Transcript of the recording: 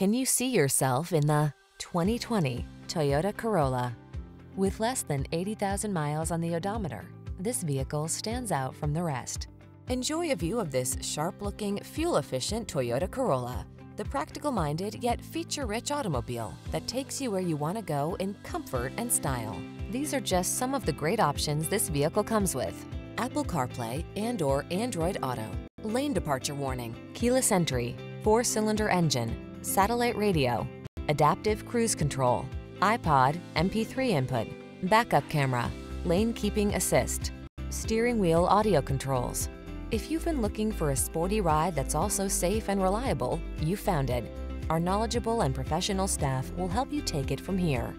Can you see yourself in the 2020 Toyota Corolla? With less than 80,000 miles on the odometer, this vehicle stands out from the rest. Enjoy a view of this sharp-looking, fuel-efficient Toyota Corolla, the practical-minded yet feature-rich automobile that takes you where you want to go in comfort and style. These are just some of the great options this vehicle comes with. Apple CarPlay and or Android Auto, lane departure warning, keyless entry, four-cylinder engine, satellite radio, adaptive cruise control, iPod, MP3 input, backup camera, lane keeping assist, steering wheel audio controls. If you've been looking for a sporty ride that's also safe and reliable, you found it. Our knowledgeable and professional staff will help you take it from here.